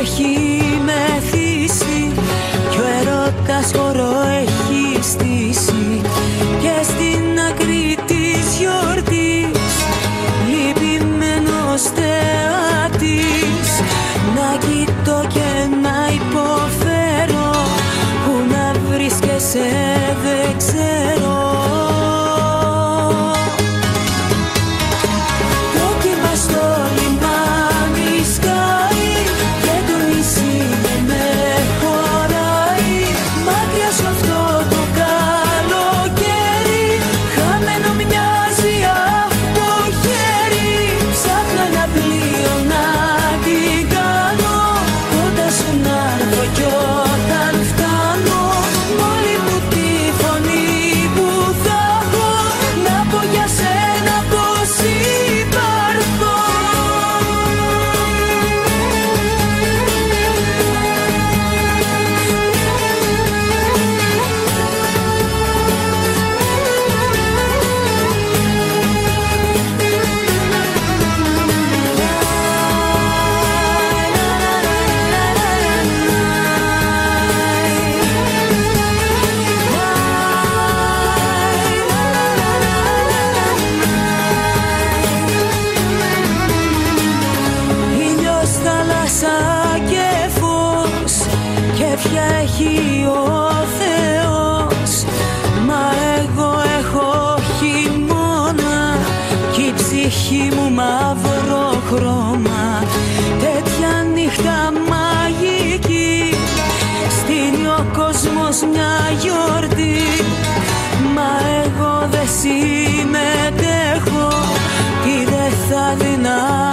έχει μεθύσει. Κι ο ερώτας χορό αλήθεια έχει ο Θεός. Μα εγώ έχω χειμώνα Κι η ψυχή μου μαύρο χρώμα. Τέτοια νύχτα μαγική Στείνει ο κόσμος μια γιορτή. Μα εγώ δεν συμμετέχω Ή δεν θα δυνάμω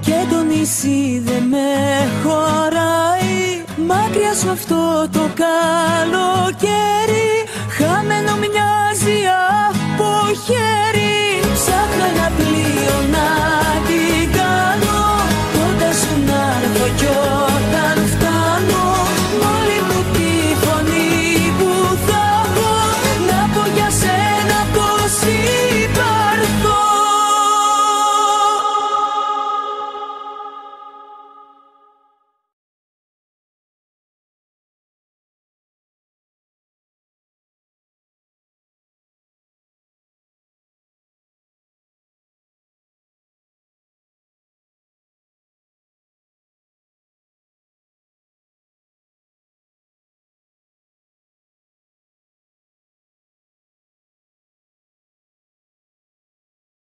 και το νησί δεν με χωράει. Μακριά σου αυτό το καλό